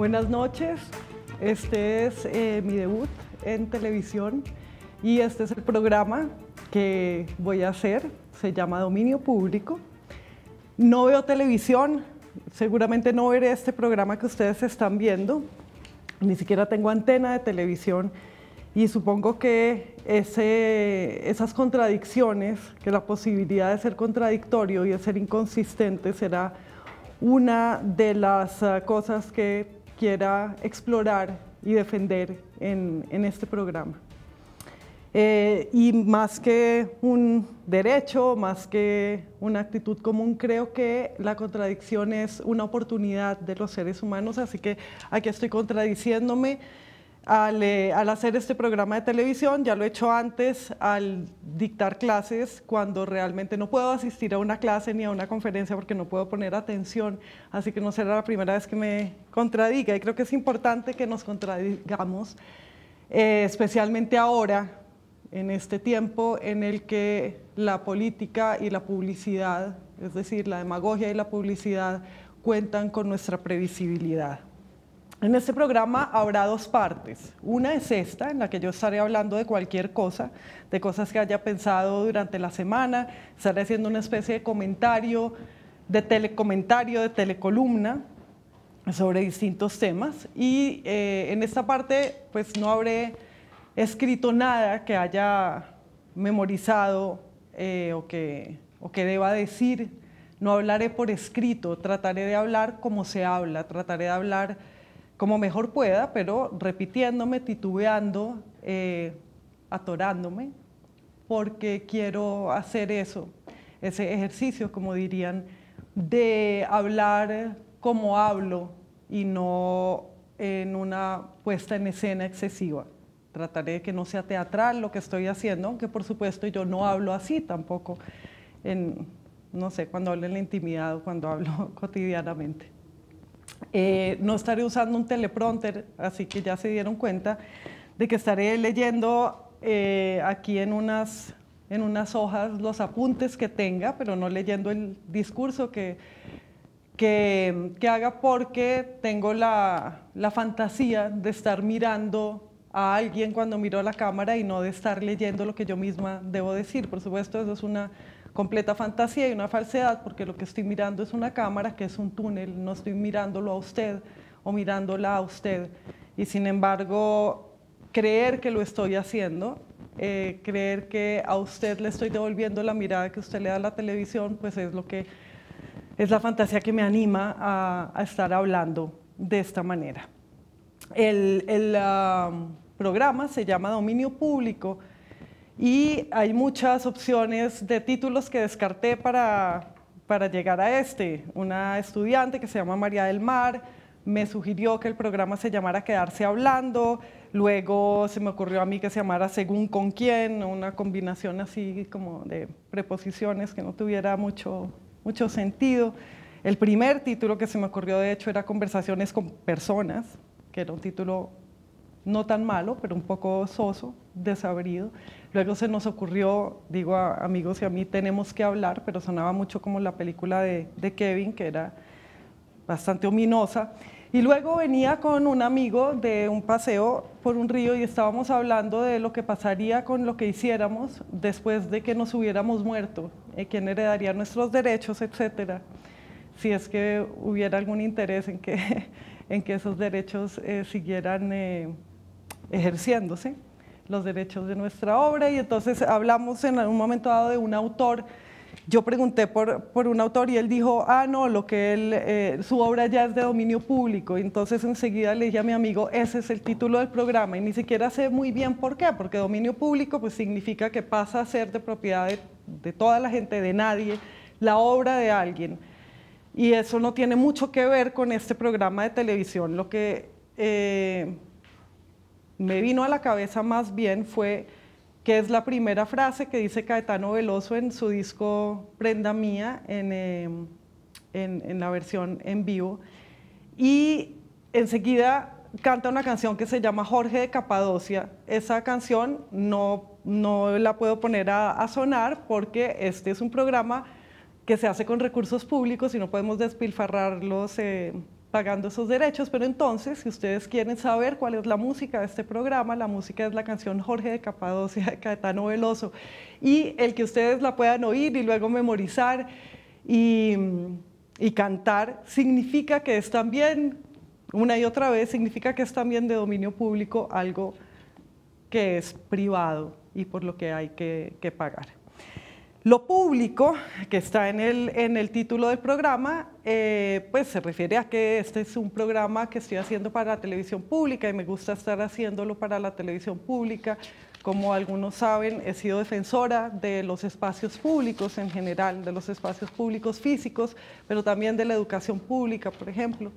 Buenas noches, este es eh, mi debut en televisión y este es el programa que voy a hacer, se llama Dominio Público. No veo televisión, seguramente no veré este programa que ustedes están viendo, ni siquiera tengo antena de televisión. Y supongo que esas contradicciones, que la posibilidad de ser contradictorio y de ser inconsistente será una de las uh, cosas que quiera explorar y defender en, este programa. Eh, y más que un derecho, más que una actitud común, creo que la contradicción es una oportunidad de los seres humanos, así que aquí estoy contradiciéndome al, eh, al, hacer este programa de televisión, ya lo he hecho antes al dictar clases cuando realmente no puedo asistir a una clase ni a una conferencia porque no puedo poner atención, así que no será la primera vez que me contradiga y creo que es importante que nos contradigamos, eh, especialmente ahora en este tiempo en el que la política y la publicidad, es decir, la demagogia y la publicidad, cuentan con nuestra previsibilidad. En este programa habrá dos partes. Una es esta, en la que yo estaré hablando de cualquier cosa, de cosas que haya pensado durante la semana, estaré haciendo una especie de comentario, de telecomentario, de telecolumna sobre distintos temas. Y eh, en esta parte, pues no habré escrito nada que haya memorizado eh, o, que, o que deba decir. No hablaré por escrito, trataré de hablar como se habla, trataré de hablar como mejor pueda, pero repitiéndome, titubeando, eh, atorándome, porque quiero hacer eso, ese ejercicio, como dirían, de hablar como hablo y no en una puesta en escena excesiva. Trataré de que no sea teatral lo que estoy haciendo, aunque por supuesto yo no hablo así tampoco, en, no sé, cuando hablo en la intimidad o cuando hablo cotidianamente. Eh, no estaré usando un teleprompter, así que ya se dieron cuenta de que estaré leyendo eh, aquí en unas, en unas hojas los apuntes que tenga, pero no leyendo el discurso que, que, haga porque tengo la, la fantasía de estar mirando a alguien cuando miro la cámara y no de estar leyendo lo que yo misma debo decir. Por supuesto, eso es una completa fantasía y una falsedad porque lo que estoy mirando es una cámara que es un túnel, no estoy mirándolo a usted o mirándola a usted. Y sin embargo, creer que lo estoy haciendo, eh, creer que a usted le estoy devolviendo la mirada que usted le da a la televisión, pues es lo que es la fantasía que me anima a, estar hablando de esta manera. El, el uh, programa se llama Dominio Público y hay muchas opciones de títulos que descarté para, para llegar a este. Una estudiante que se llama María del Mar me sugirió que el programa se llamara Quedarse Hablando, luego se me ocurrió a mí que se llamara Según con quién, una combinación así como de preposiciones que no tuviera mucho, mucho sentido. El primer título que se me ocurrió, de hecho, era Conversaciones con Personas, que era un título no tan malo, pero un poco soso, desabrido. Luego se nos ocurrió, digo a amigos y a mí, tenemos que hablar, pero sonaba mucho como la película de, Kevin, que era bastante ominosa. Y luego venía con un amigo de un paseo por un río y estábamos hablando de lo que pasaría con lo que hiciéramos después de que nos hubiéramos muerto, eh, quién heredaría nuestros derechos, etcétera. Si es que hubiera algún interés en que en que esos derechos eh, siguieran eh, ejerciéndose, los derechos de nuestra obra. Y entonces hablamos en un momento dado de un autor. Yo pregunté por, por un autor y él dijo, ah, no, lo que él, eh, su obra ya es de dominio público. Y entonces enseguida le dije a mi amigo, ese es el título del programa. Y ni siquiera sé muy bien por qué, porque dominio público pues significa que pasa a ser de propiedad de, de toda la gente, de nadie, la obra de alguien. Y eso no tiene mucho que ver con este programa de televisión. Lo que eh, me vino a la cabeza más bien fue que es la primera frase que dice Caetano Veloso en su disco Prenda Mía, en, eh, en, en la versión en vivo. Y enseguida canta una canción que se llama Jorge de Capadocia. Esa canción no, no la puedo poner a, sonar porque este es un programa que se hace con recursos públicos y no podemos despilfarrarlos eh, pagando esos derechos, pero entonces, si ustedes quieren saber cuál es la música de este programa, la música es la canción Jorge de Capadocia de Caetano Veloso, y el que ustedes la puedan oír y luego memorizar y, y cantar, significa que es también, una y otra vez, significa que es también de dominio público algo que es privado y por lo que hay que, que pagar. Lo público, que está en el, en el título del programa, eh, pues se refiere a que este es un programa que estoy haciendo para la televisión pública y me gusta estar haciéndolo para la televisión pública. Como algunos saben, he sido defensora de los espacios públicos en general, de los espacios públicos físicos, pero también de la educación pública, por ejemplo.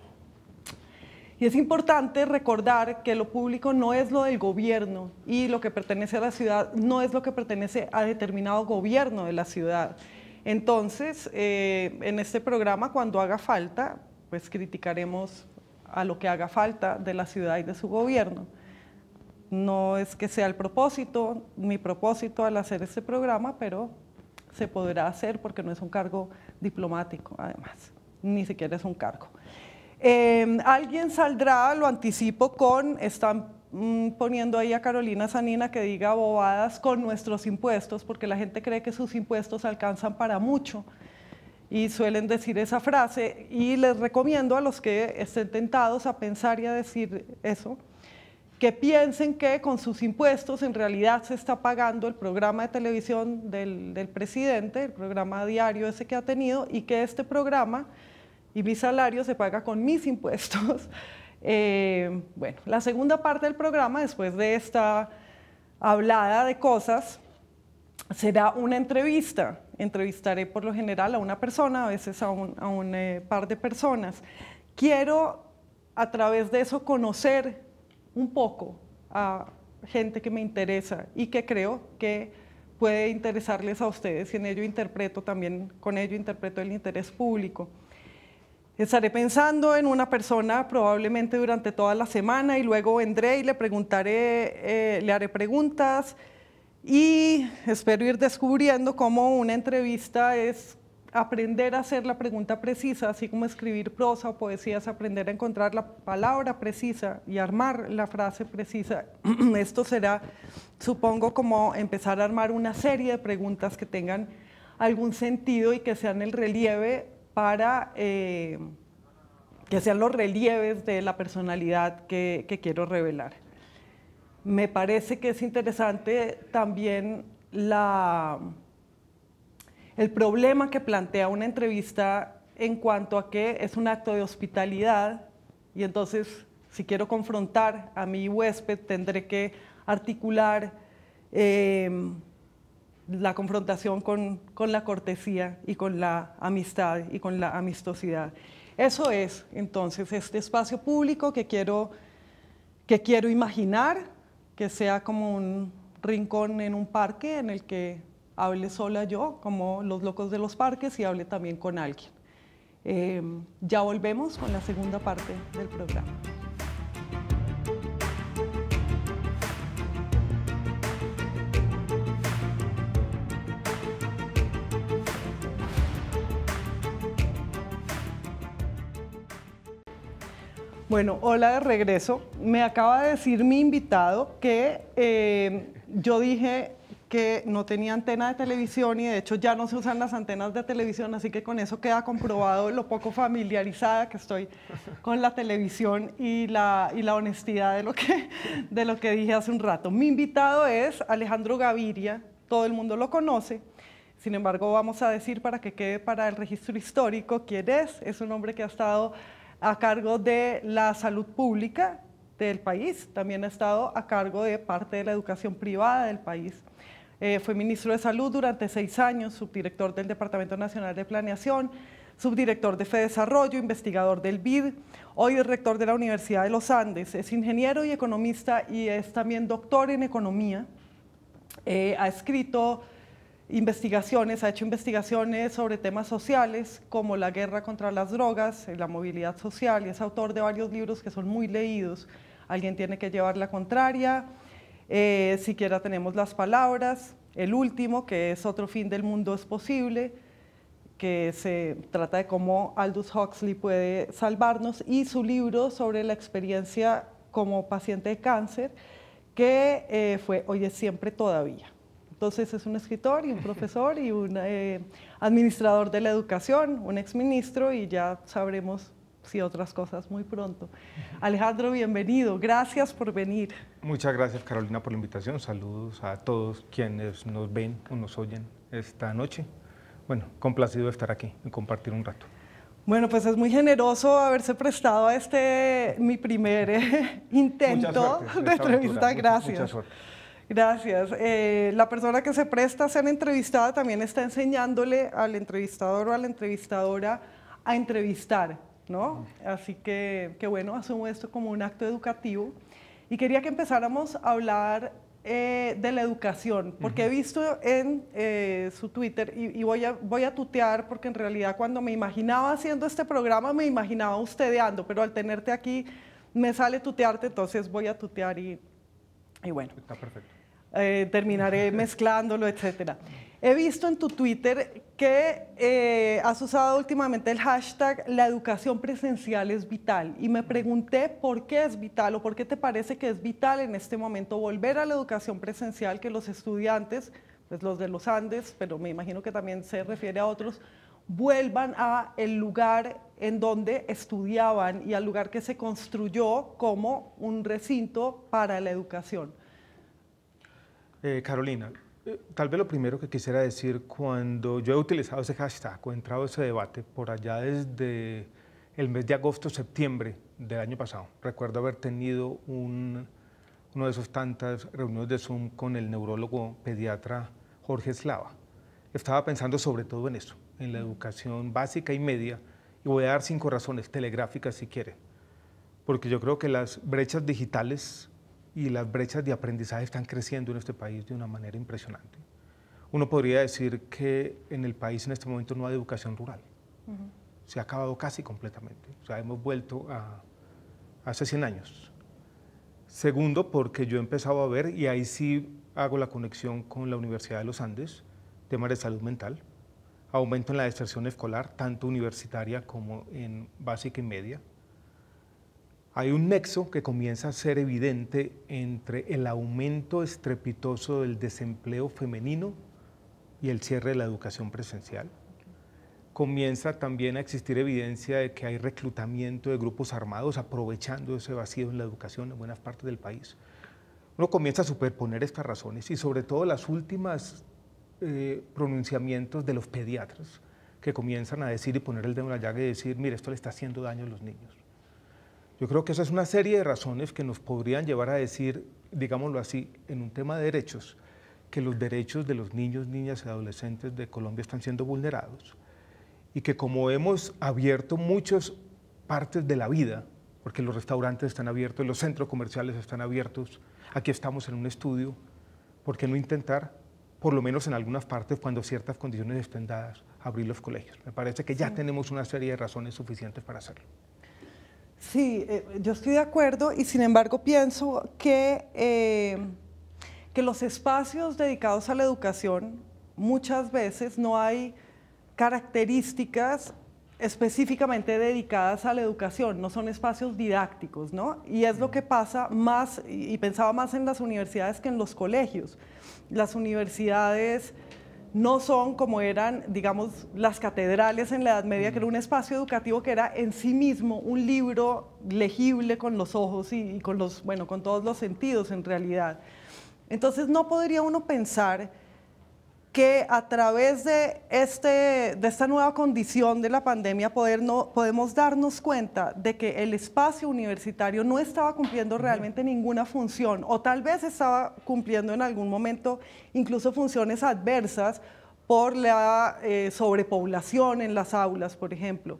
Y es importante recordar que lo público no es lo del gobierno y lo que pertenece a la ciudad no es lo que pertenece a determinado gobierno de la ciudad. Entonces, eh, en este programa, cuando haga falta, pues criticaremos a lo que haga falta de la ciudad y de su gobierno. No es que sea el propósito, mi propósito al hacer este programa, pero se podrá hacer porque no es un cargo diplomático, además, ni siquiera es un cargo. Em, alguien saldrá, lo anticipo, con, están mm, poniendo ahí a Carolina Sanina que diga bobadas con nuestros impuestos, porque la gente cree que sus impuestos alcanzan para mucho y suelen decir esa frase. Y les recomiendo a los que estén tentados a pensar y a decir eso, que piensen que con sus impuestos en realidad se está pagando el programa de televisión del, del presidente, el programa diario ese que ha tenido y que este programa y mi salario se paga con mis impuestos. Eh, bueno, la segunda parte del programa, después de esta hablada de cosas, será una entrevista. Entrevistaré por lo general a una persona, a veces a un, eh, par de personas. Quiero a través de eso conocer un poco a gente que me interesa y que creo que puede interesarles a ustedes y en ello interpreto también, con ello interpreto el interés público. Estaré pensando en una persona probablemente durante toda la semana y luego vendré y le preguntaré, eh, le haré preguntas y espero ir descubriendo cómo una entrevista es aprender a hacer la pregunta precisa, así como escribir prosa o poesía es aprender a encontrar la palabra precisa y armar la frase precisa. Esto será, supongo, como empezar a armar una serie de preguntas que tengan algún sentido y que sean el relieve para eh, que sean los relieves de la personalidad que, quiero revelar. Me parece que es interesante también la, el problema que plantea una entrevista en cuanto a que es un acto de hospitalidad y entonces si quiero confrontar a mi huésped tendré que articular eh, la confrontación con, la cortesía y con la amistad y con la amistosidad. Eso es entonces este espacio público que quiero, que quiero imaginar, que sea como un rincón en un parque en el que hable sola yo, como los locos de los parques, y hable también con alguien. Eh, ya volvemos con la segunda parte del programa. Bueno, hola de regreso. Me acaba de decir mi invitado que eh, yo dije que no tenía antena de televisión y de hecho ya no se usan las antenas de televisión, así que con eso queda comprobado lo poco familiarizada que estoy con la televisión y la, y la honestidad de lo, que, de lo que dije hace un rato. Mi invitado es Alejandro Gaviria, todo el mundo lo conoce. Sin embargo, vamos a decir para que quede para el registro histórico quién es. Es un hombre que ha estado a cargo de la salud pública del país, también ha estado a cargo de parte de la educación privada del país. Eh, fue ministro de Salud durante seis años, subdirector del Departamento Nacional de Planeación, subdirector de FEDesarrollo, investigador del BID, hoy es rector de la Universidad de los Andes, es ingeniero y economista y es también doctor en economía. Eh, ha escrito investigaciones, ha hecho investigaciones sobre temas sociales como la guerra contra las drogas, la movilidad social y es autor de varios libros que son muy leídos. Alguien tiene que llevar la contraria, eh, siquiera tenemos las palabras, el último que es Otro fin del mundo es posible que se trata de cómo Aldous Huxley puede salvarnos, y su libro sobre la experiencia como paciente de cáncer, que eh, fue Hoy es siempre todavía. Entonces es un escritor y un profesor y un eh, administrador de la educación, un exministro y ya sabremos si otras cosas muy pronto. Alejandro, bienvenido. Gracias por venir. Muchas gracias Carolina por la invitación. Saludos a todos quienes nos ven o nos oyen esta noche. Bueno, complacido de estar aquí y compartir un rato. Bueno, pues es muy generoso haberse prestado a este mi primer eh, intento de entrevista. Gracias. Gracias. Eh, la persona que se presta a ser entrevistada también está enseñándole al entrevistador o a la entrevistadora a entrevistar, ¿no? Así que, que bueno, asumo esto como un acto educativo. Y quería que empezáramos a hablar eh, de la educación, porque he visto en eh, su Twitter, y, voy, a, voy a tutear, porque en realidad cuando me imaginaba haciendo este programa, me imaginaba ustedeando, pero al tenerte aquí me sale tutearte, entonces voy a tutear y, y bueno. Está perfecto. Eh, terminaré mezclándolo, etcétera. He visto en tu Twitter que eh, has usado últimamente el hashtag la educación presencial es vital y me pregunté por qué es vital o por qué te parece que es vital en este momento volver a la educación presencial que los estudiantes, pues los de los Andes, pero me imagino que también se refiere a otros, vuelvan a el lugar en donde estudiaban y al lugar que se construyó como un recinto para la educación. Eh, Carolina, eh, tal vez lo primero que quisiera decir, cuando yo he utilizado ese hashtag o he entrado ese debate por allá desde el mes de agosto, septiembre del año pasado, recuerdo haber tenido un, uno de esos tantas reuniones de Zoom con el neurólogo pediatra Jorge Eslava. Estaba pensando sobre todo en eso, en la educación básica y media, y voy a dar cinco razones telegráficas si quiere, porque yo creo que las brechas digitales y las brechas de aprendizaje están creciendo en este país de una manera impresionante. Uno podría decir que en el país en este momento no hay educación rural. Se ha acabado casi completamente. O sea, hemos vuelto a hace 100 años. Segundo, porque yo he empezado a ver, y ahí sí hago la conexión con la Universidad de los Andes, temas de salud mental, aumento en la deserción escolar, tanto universitaria como en básica y media, hay un nexo que comienza a ser evidente entre el aumento estrepitoso del desempleo femenino y el cierre de la educación presencial. Comienza también a existir evidencia de que hay reclutamiento de grupos armados aprovechando ese vacío en la educación en buenas partes del país. Uno comienza a superponer estas razones y sobre todo las últimas eh, pronunciamientos de los pediatras que comienzan a decir y poner el dedo en la llaga y decir, mire, esto le está haciendo daño a los niños. Yo creo que esa es una serie de razones que nos podrían llevar a decir, digámoslo así, en un tema de derechos, que los derechos de los niños, niñas y adolescentes de Colombia están siendo vulnerados y que como hemos abierto muchas partes de la vida, porque los restaurantes están abiertos, los centros comerciales están abiertos, aquí estamos en un estudio, ¿por qué no intentar, por lo menos en algunas partes, cuando ciertas condiciones estén dadas, abrir los colegios? Me parece que ya tenemos una serie de razones suficientes para hacerlo. Sí, eh, yo estoy de acuerdo y sin embargo pienso que, eh, que los espacios dedicados a la educación muchas veces no hay características específicamente dedicadas a la educación, no son espacios didácticos, ¿no? Y es lo que pasa más, y pensaba más en las universidades que en los colegios. Las universidades no son como eran, digamos, las catedrales en la Edad Media, que era un espacio educativo que era en sí mismo un libro legible con los ojos y, con los, bueno, con todos los sentidos en realidad. Entonces no podría uno pensar que a través de, este, de esta nueva condición de la pandemia poder no, podemos darnos cuenta de que el espacio universitario no estaba cumpliendo realmente ninguna función o tal vez estaba cumpliendo en algún momento incluso funciones adversas por la eh, sobrepoblación en las aulas, por ejemplo.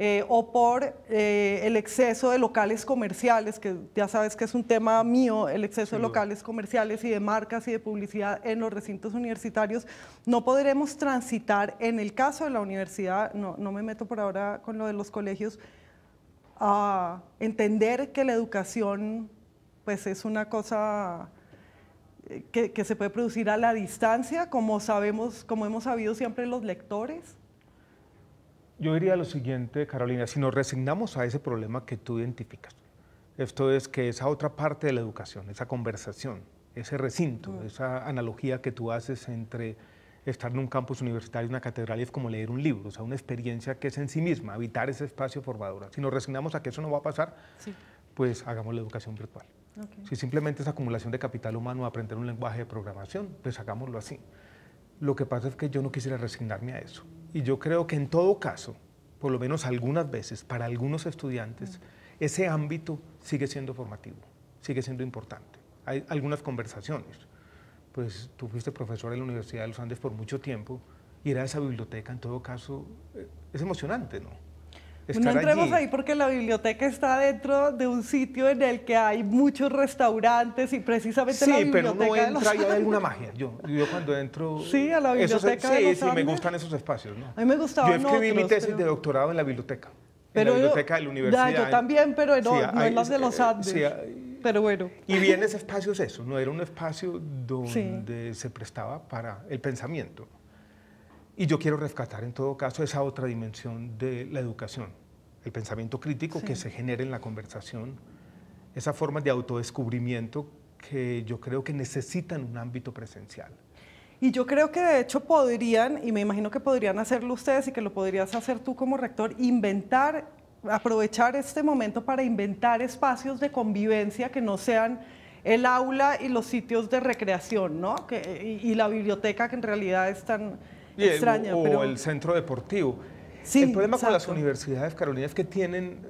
Eh, o por eh, el exceso de locales comerciales, que ya sabes que es un tema mío, el exceso de locales comerciales y de marcas y de publicidad en los recintos universitarios, no podremos transitar, en el caso de la universidad, no, no me meto por ahora con lo de los colegios, a entender que la educación pues es una cosa eh, que, que, se puede producir a la distancia, como sabemos, como hemos sabido siempre los lectores, Yo diría lo siguiente, Carolina, si nos resignamos a ese problema que tú identificas, esto es que esa otra parte de la educación, esa conversación, ese recinto, mm. esa analogía que tú haces entre estar en un campus universitario, una catedral, es como leer un libro, o sea, una experiencia que es en sí misma, habitar ese espacio formador. Si nos resignamos a que eso no va a pasar, pues hagamos la educación virtual. Si simplemente es acumulación de capital humano, aprender un lenguaje de programación, pues hagámoslo así. Lo que pasa es que yo no quisiera resignarme a eso. Y yo creo que en todo caso, por lo menos algunas veces, para algunos estudiantes, ese ámbito sigue siendo formativo, sigue siendo importante. Hay algunas conversaciones. Pues tú fuiste profesor en la Universidad de los Andes por mucho tiempo, ir a esa biblioteca en todo caso eh, es emocionante, ¿no? No entremos ahí porque la biblioteca está dentro de un sitio en el que hay muchos restaurantes y precisamente sí, la biblioteca pero no entra y hay alguna magia. Yo, yo cuando entro... Sí, a la biblioteca Sí, sí, me gustan esos espacios. ¿no? A mí me gustaba Yo escribí mi tesis de doctorado en la biblioteca. Pero en la biblioteca de la universidad. Ya, yo también, pero no, no en las de los Andes. Sí, pero bueno. Y bien ese espacio es eso, no era un espacio donde se prestaba para el pensamiento. Y yo quiero rescatar en todo caso esa otra dimensión de la educación, el pensamiento crítico que se genera en la conversación, esa forma de autodescubrimiento que yo creo que necesitan un ámbito presencial. Y yo creo que de hecho podrían, y me imagino que podrían hacerlo ustedes y que lo podrías hacer tú como rector, inventar, aprovechar este momento para inventar espacios de convivencia que no sean el aula y los sitios de recreación, ¿no? Que, y, la biblioteca que en realidad es tan extraña. O el centro deportivo. Sí, el problema con las universidades, Carolina, es que tienen,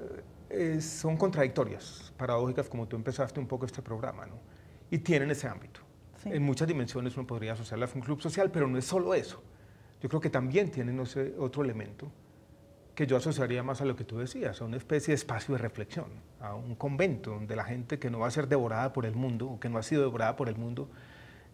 eh, son contradictorias, paradójicas, como tú empezaste un poco este programa, ¿no? Y tienen ese ámbito. En muchas dimensiones uno podría asociarlas a un club social, pero no es solo eso. Yo creo que también tienen ese otro elemento que yo asociaría más a lo que tú decías, a una especie de espacio de reflexión, a un convento donde la gente que no va a ser devorada por el mundo o que no ha sido devorada por el mundo,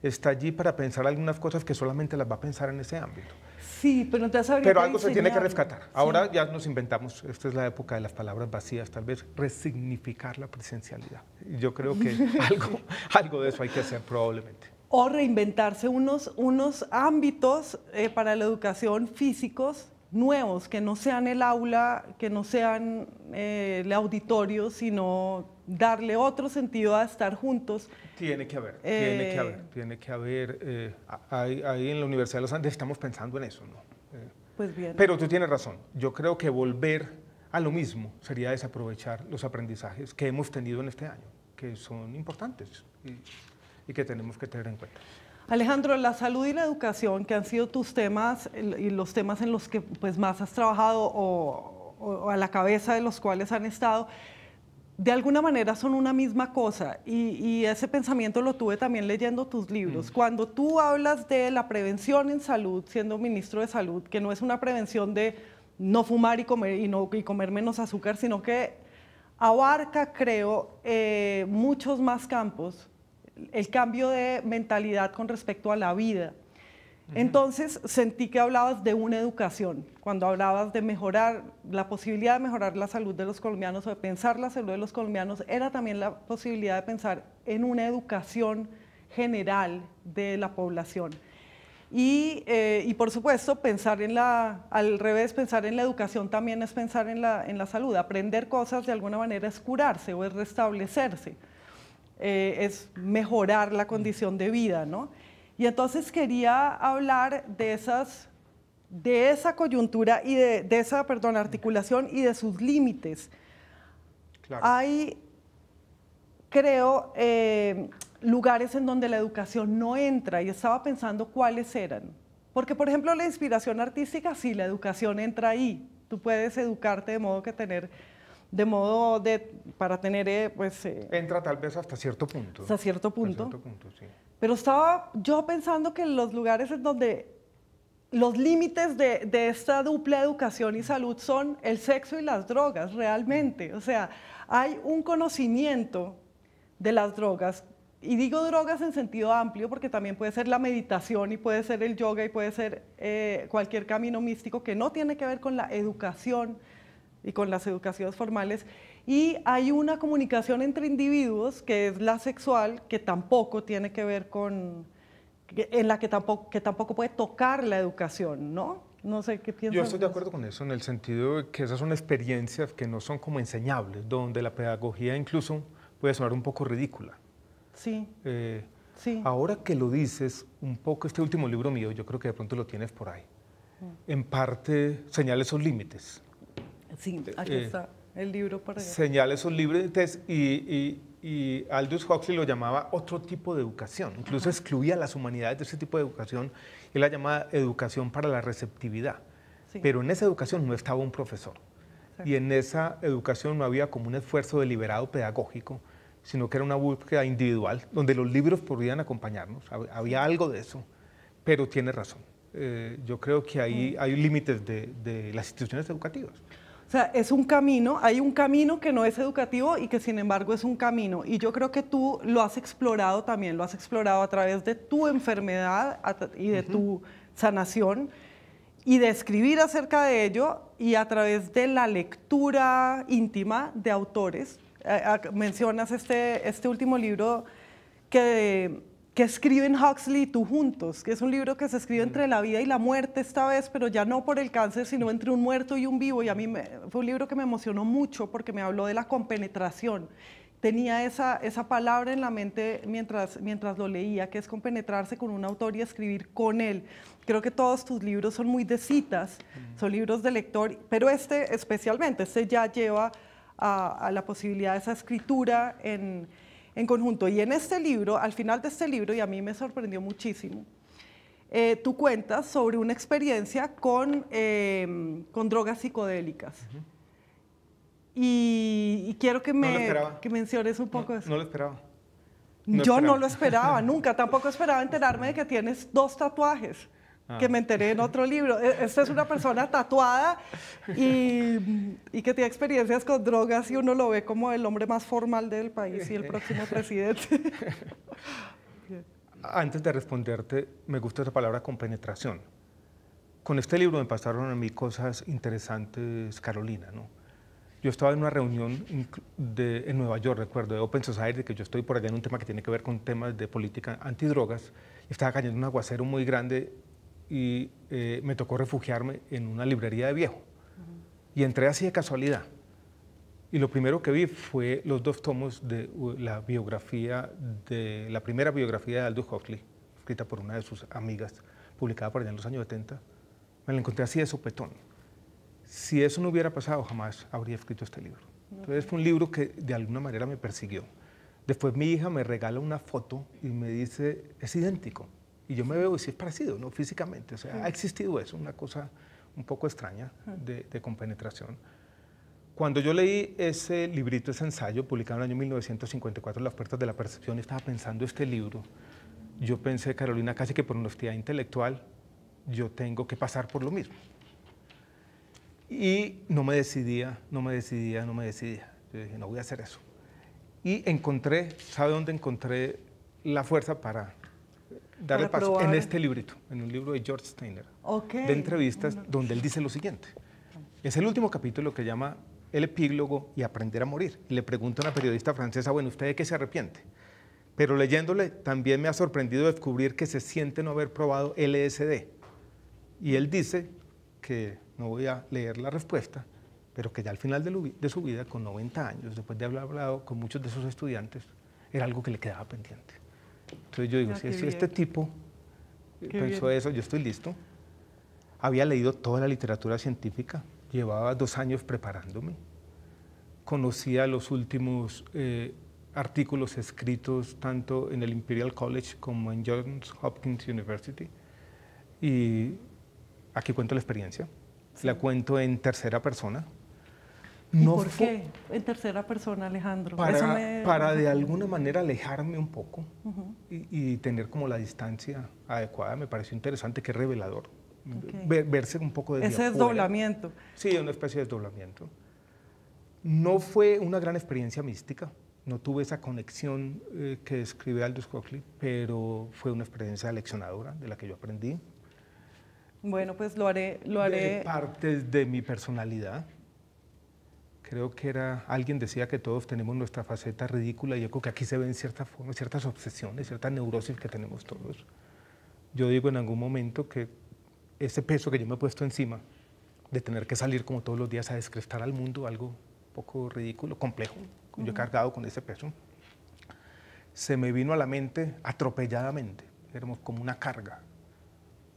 está allí para pensar algunas cosas que solamente las va a pensar en ese ámbito. Sí, pero entonces habría Pero algo se tiene que rescatar. Ahora ya nos inventamos, esta es la época de las palabras vacías, tal vez resignificar la presencialidad. Yo creo que algo, algo de eso hay que hacer probablemente. O reinventarse unos, unos ámbitos eh, para la educación físicos nuevos, que no sean el aula, que no sean eh, el auditorio, sino darle otro sentido a estar juntos. Tiene que haber, tiene que haber, eh, tiene que haber. Eh, ahí, en la Universidad de los Andes estamos pensando en eso, ¿no? pues bien. Pero tú tienes razón. Yo creo que volver a lo mismo sería desaprovechar los aprendizajes que hemos tenido en este año, que son importantes y, y que tenemos que tener en cuenta. Alejandro, la salud y la educación, que han sido tus temas y los temas en los que pues, más has trabajado o, a la cabeza de los cuales han estado, de alguna manera son una misma cosa y, ese pensamiento lo tuve también leyendo tus libros. Mm. Cuando tú hablas de la prevención en salud, siendo ministro de salud, que no es una prevención de no fumar y comer, y no, y comer menos azúcar, sino que abarca, creo, eh, muchos más campos el cambio de mentalidad con respecto a la vida. Entonces sentí que hablabas de una educación, cuando hablabas de mejorar, la posibilidad de mejorar la salud de los colombianos o de pensar la salud de los colombianos, era también la posibilidad de pensar en una educación general de la población. Y, eh, por supuesto, pensar en la, al revés, pensar en la educación también es pensar en la, en la salud. Aprender cosas de alguna manera es curarse o es restablecerse. Eh, es mejorar la condición de vida, ¿no? Y entonces quería hablar de esas de esa coyuntura y de, esa, perdón, articulación y de sus límites. Hay, creo, eh, lugares en donde la educación no entra y estaba pensando cuáles eran. Porque, por ejemplo, la inspiración artística, sí, la educación entra ahí. Tú puedes educarte de modo que tener de modo de, para tener, eh, pues... Eh, Entra tal vez hasta cierto punto. Hasta cierto punto. Hasta cierto punto sí. Pero estaba yo pensando que los lugares en donde los límites de, de, esta dupla educación y salud son el sexo y las drogas, realmente. O sea, hay un conocimiento de las drogas, y digo drogas en sentido amplio porque también puede ser la meditación y puede ser el yoga y puede ser eh, cualquier camino místico que no tiene que ver con la educación y con las educaciones formales. Y hay una comunicación entre individuos, que es la sexual, que tampoco tiene que ver con, en la que tampoco, que tampoco puede tocar la educación, ¿no? No sé qué piensas. Yo estoy de acuerdo con eso, en el sentido de que esas son experiencias que no son como enseñables, donde la pedagogía incluso puede sonar un poco ridícula. Sí. Eh, sí. Ahora que lo dices, un poco este último libro mío, yo creo que de pronto lo tienes por ahí. Mm. En parte señala esos límites. Sí, aquí eh, está el libro para allá. Señala esos límites y, y, Aldous Huxley lo llamaba otro tipo de educación. Incluso excluía las humanidades de ese tipo de educación y la llamaba educación para la receptividad. Pero en esa educación no estaba un profesor. Y en esa educación no había como un esfuerzo deliberado pedagógico, sino que era una búsqueda individual, donde los libros podían acompañarnos. Había algo de eso, pero tiene razón. Eh, yo creo que ahí hay límites de, de las instituciones educativas. O sea, es un camino, hay un camino que no es educativo y que sin embargo es un camino. Y yo creo que tú lo has explorado también, lo has explorado a través de tu enfermedad y de tu sanación y de escribir acerca de ello y a través de la lectura íntima de autores. Eh, eh, mencionas este, este último libro que que escriben Huxley y tú juntos, que es un libro que se escribe entre la vida y la muerte esta vez, pero ya no por el cáncer, sino entre un muerto y un vivo. Y a mí fue un libro que me emocionó mucho porque me habló de la compenetración. Tenía esa, esa palabra en la mente mientras, mientras lo leía, que es compenetrarse con un autor y escribir con él. Creo que todos tus libros son muy de citas, son libros de lector, pero este especialmente, este ya lleva a, a la posibilidad de esa escritura en en conjunto. Y en este libro, al final de este libro, y a mí me sorprendió muchísimo, eh, tú cuentas sobre una experiencia con, eh, con drogas psicodélicas. y, quiero que me que menciones un poco no, eso. No lo esperaba. Yo no lo esperaba, nunca. Tampoco esperaba enterarme de que tienes dos tatuajes. Ah. que me enteré en otro libro. E, esta es una persona tatuada y, y, que tiene experiencias con drogas y uno lo ve como el hombre más formal del país y el próximo presidente. Antes de responderte, me gusta esa palabra compenetración. Con este libro me pasaron a mí cosas interesantes, Carolina. ¿no? Yo estaba en una reunión de, en Nueva York, recuerdo, de Open Society, que yo estoy por allá en un tema que tiene que ver con temas de política antidrogas. Estaba cayendo un aguacero muy grande y eh, me tocó refugiarme en una librería de viejo. Y entré así de casualidad. Y lo primero que vi fue los dos tomos de la biografía, de la primera biografía de Aldous Huxley, escrita por una de sus amigas, publicada por allá en los años 70. Me la encontré así de sopetón. Si eso no hubiera pasado, jamás habría escrito este libro. Entonces fue un libro que de alguna manera me persiguió. Después mi hija me regala una foto y me dice, es idéntico. Y yo me veo y sí es parecido, ¿no? Físicamente. O sea, ha existido eso, una cosa un poco extraña de, de, compenetración. Cuando yo leí ese librito, ese ensayo, publicado en el año 1954, Las puertas de la percepción, estaba pensando este libro, yo pensé, Carolina, casi que por honestidad intelectual, yo tengo que pasar por lo mismo. Y no me decidía, no me decidía, no me decidía. Yo dije, no voy a hacer eso. Y encontré, ¿sabe dónde encontré la fuerza para darle paso en este librito, en un libro de George Steiner, de entrevistas, donde él dice lo siguiente. Es el último capítulo que llama El epílogo y aprender a morir. Y le pregunta a una periodista francesa, bueno, ¿usted de qué se arrepiente? Pero leyéndole también me ha sorprendido descubrir que se siente no haber probado LSD. Y él dice que, no voy a leer la respuesta, pero que ya al final de, de su vida, con 90 años, después de haber hablado con muchos de sus estudiantes, era algo que le quedaba pendiente. Entonces yo digo, ah, si, este tipo pensó eso, yo estoy listo. Había leído toda la literatura científica, llevaba dos años preparándome, conocía los últimos eh, artículos escritos tanto en el Imperial College como en Johns Hopkins University. Y aquí cuento la experiencia. La cuento en tercera persona, ¿Por qué en tercera persona, Alejandro? Para, de alguna manera alejarme un poco y, tener como la distancia adecuada. Me pareció interesante, que revelador. verse un poco de Ese desdoblamiento. Sí, una especie de desdoblamiento. No fue una gran experiencia mística, no tuve esa conexión eh, que describe Aldous Huxley, pero fue una experiencia leccionadora de la que yo aprendí. Bueno, pues lo haré. Lo haré. De partes de mi personalidad creo que era, alguien decía que todos tenemos nuestra faceta ridícula y yo creo que aquí se ven cierta forma, ciertas obsesiones, ciertas neurosis que tenemos todos. Yo digo en algún momento que ese peso que yo me he puesto encima, de tener que salir como todos los días a descrestar al mundo, algo un poco ridículo, complejo, yo he cargado con ese peso, se me vino a la mente atropelladamente, éramos como una carga,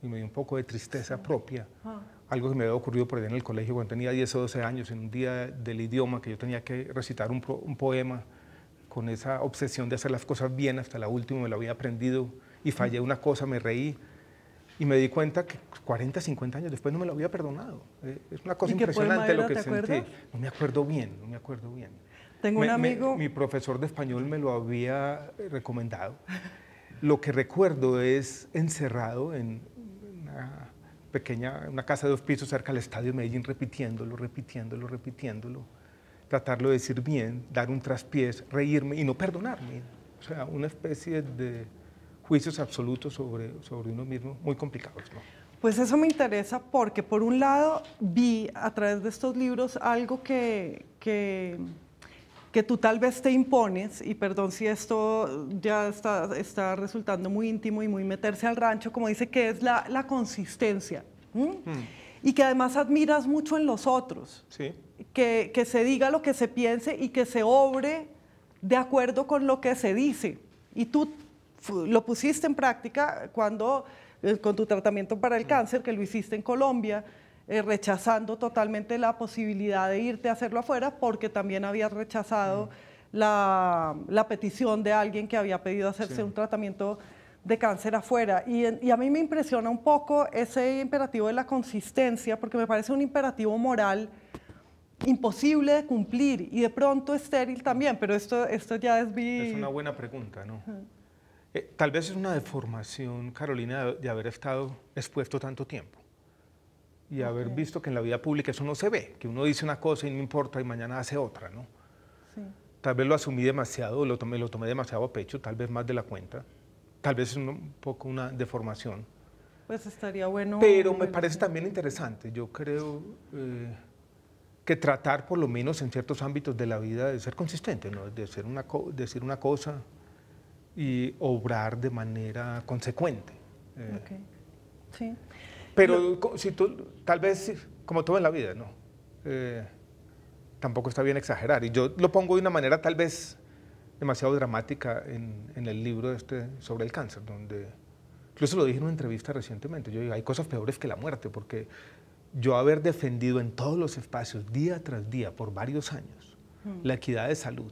y me dio un poco de tristeza propia. Ah. Algo que me había ocurrido por ahí en el colegio cuando tenía 10 o 12 años, en un día del idioma que yo tenía que recitar un, un poema con esa obsesión de hacer las cosas bien hasta la última, me lo había aprendido y fallé una cosa, me reí y me di cuenta que 40, 50 años después no me lo había perdonado. Eh, es una cosa impresionante lo que sentí. No me acuerdo bien, no me acuerdo bien. Tengo un amigo... mi profesor de español me lo había recomendado. Lo que recuerdo es encerrado en una pequeña, una casa de dos pisos cerca del estadio de Medellín, repitiéndolo, repitiéndolo, repitiéndolo. Tratarlo de decir bien, dar un traspiés, reírme y no perdonarme. O sea, una especie de juicios absolutos sobre, sobre uno mismo muy complicados. Pues eso me interesa porque por un lado vi a través de estos libros algo que, que tú tal vez te impones, y perdón si esto ya está, está resultando muy íntimo y muy meterse al rancho, como dice que es la, la consistencia. Hmm. Y que además admiras mucho en los otros. Sí. Que, que se diga lo que se piense y que se obre de acuerdo con lo que se dice. Y tú lo pusiste en práctica cuando, eh, con tu tratamiento para el mm. cáncer, que lo hiciste en Colombia, eh, rechazando totalmente la posibilidad de irte a hacerlo afuera, porque también habías rechazado mm. la, petición de alguien que había pedido hacerse un tratamiento de cáncer afuera. Y, y, a mí me impresiona un poco ese imperativo de la consistencia, porque me parece un imperativo moral imposible de cumplir y de pronto estéril también, pero esto, esto ya es... Es una buena pregunta, ¿no? Eh, tal vez es una deformación, Carolina, de, haber estado expuesto tanto tiempo y haber visto que en la vida pública eso no se ve, que uno dice una cosa y no importa y mañana hace otra, ¿no? Sí. Tal vez lo asumí demasiado, lo tomé, lo tomé demasiado a pecho, tal vez más de la cuenta, tal vez es un, poco una deformación. Pues estaría bueno. Pero me parece también interesante, yo creo eh, que tratar por lo menos en ciertos ámbitos de la vida de ser consistente, ¿no? de ser una, decir una cosa y obrar de manera consecuente. Eh, sí. Pero si tú, tal vez, como todo en la vida, ¿no? Eh, tampoco está bien exagerar. Y yo lo pongo de una manera tal vez demasiado dramática en, en, el libro este sobre el cáncer, donde incluso lo dije en una entrevista recientemente. Yo digo, hay cosas peores que la muerte, porque yo haber defendido en todos los espacios, día tras día, por varios años, mm. la equidad de salud,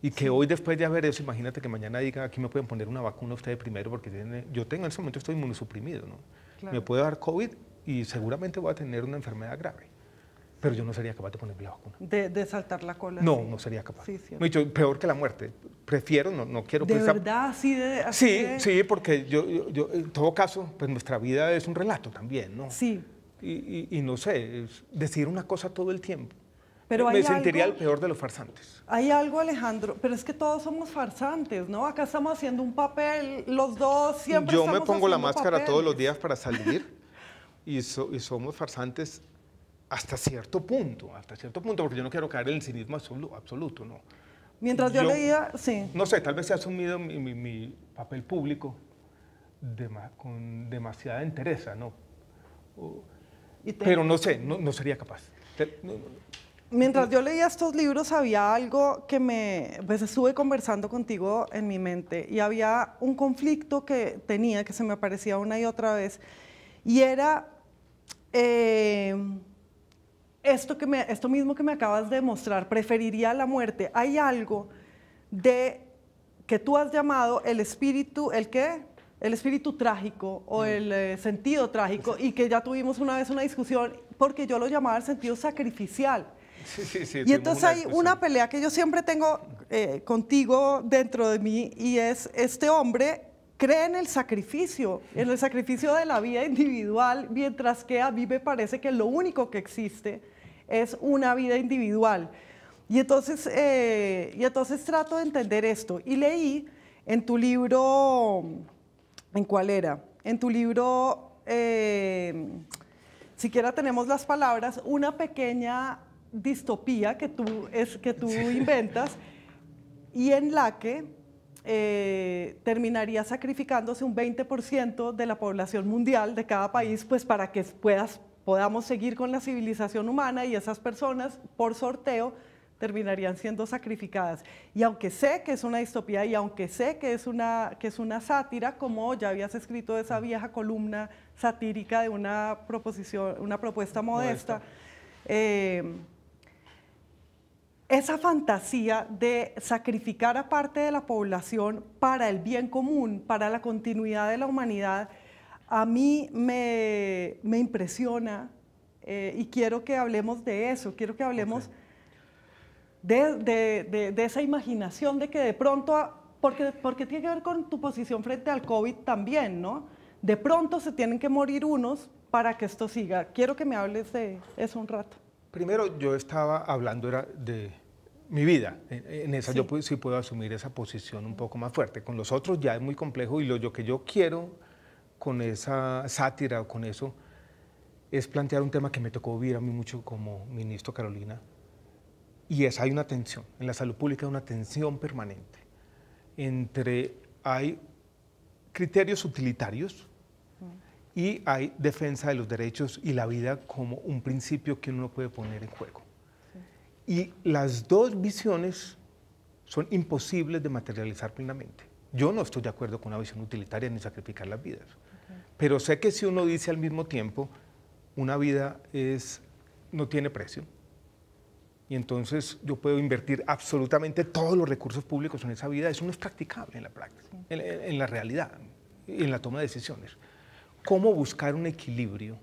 y que hoy, después de haber eso, imagínate que mañana diga, aquí me pueden poner una vacuna usted primero, porque tiene, yo tengo en ese momento estoy inmunosuprimido, ¿no? Me puede dar COVID y seguramente voy a tener una enfermedad grave. Pero yo no sería capaz de ponerme la vacuna. De, saltar la cola. No, no sería capaz. Sí, dicho, peor que la muerte. Prefiero, no, no quiero... ¿De verdad? ¿Así de, sí, sí, porque yo, yo, en todo caso, pues nuestra vida es un relato también, ¿no? Sí. Y, y, y no sé, decir una cosa todo el tiempo pero me sentiría el peor de los farsantes. Hay algo, Alejandro, pero es que todos somos farsantes, ¿no? Acá estamos haciendo un papel, los dos siempre. Yo me pongo la máscara todos los días para salir y, somos farsantes hasta cierto punto, hasta cierto punto, porque yo no quiero caer en el cinismo absoluto, ¿no? Mientras yo, leía, sí. No sé, tal vez he asumido mi, papel público con demasiada entereza, ¿no? pero no sé, no, sería capaz. Mientras yo leía estos libros había algo que me, pues estuve conversando contigo en mi mente y había un conflicto que tenía, que se me aparecía una y otra vez, y era eh, esto, que me, esto mismo que me acabas de mostrar, preferiría la muerte. Hay algo de que tú has llamado el espíritu, ¿el qué? El espíritu trágico o el eh, sentido trágico y que ya tuvimos una vez una discusión porque yo lo llamaba el sentido sacrificial y entonces hay una pelea que yo siempre tengo eh, contigo dentro de mí y es este hombre cree en el sacrificio, en el sacrificio de la vida individual, mientras que a mí me parece que lo único que existe es una vida individual. Y entonces, eh, y entonces trato de entender esto. Y leí en tu libro, ¿en cuál era? En tu libro, eh, siquiera tenemos las palabras, una pequeña distopía que tú, es, que tú inventas y en la que eh, terminaría sacrificándose un 20% de la población mundial de cada país, pues para que puedas, podamos seguir con la civilización humana y esas personas por sorteo terminarían siendo sacrificadas. Y aunque sé que es una distopía y aunque sé que es una, que es una sátira, como ya habías escrito esa vieja columna satírica de una, proposición, una propuesta modesta, eh, esa fantasía de sacrificar a parte de la población para el bien común, para la continuidad de la humanidad, a mí me, impresiona eh, y quiero que hablemos de eso, quiero que hablemos de, esa imaginación de que de pronto, porque, porque tiene que ver con tu posición frente al COVID también, ¿no? De pronto se tienen que morir unos para que esto siga. Quiero que me hables de eso un rato. Primero, yo estaba hablando era de mi vida. En, esa yo sí puedo asumir esa posición un poco más fuerte. Con los otros ya es muy complejo y lo que yo quiero con esa sátira o con eso es plantear un tema que me tocó vivir a mí mucho como ministro Carolina. Y es, hay una tensión, en la salud pública hay una tensión permanente entre, hay criterios utilitarios y hay defensa de los derechos y la vida como un principio que uno no puede poner en juego. Y las dos visiones son imposibles de materializar plenamente. Yo no estoy de acuerdo con una visión utilitaria ni sacrificar las vidas. Pero sé que si uno dice al mismo tiempo, una vida es, no tiene precio, y entonces yo puedo invertir absolutamente todos los recursos públicos en esa vida, eso no es practicable en la práctica, en, en, la realidad, en la toma de decisiones cómo buscar un equilibrio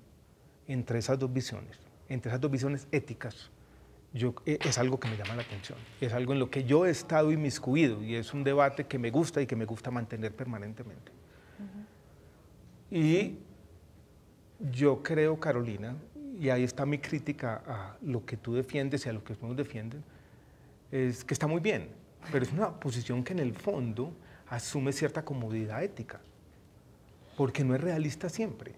entre esas dos visiones, entre esas dos visiones éticas, yo, e, es algo que me llama la atención, es algo en lo que yo he estado inmiscuido y es un debate que me gusta y que me gusta mantener permanentemente. Y yo creo, Carolina, y ahí está mi crítica a lo que tú defiendes y a lo que nos defienden, es que está muy bien, pero es una posición que en el fondo asume cierta comodidad ética porque no es realista siempre.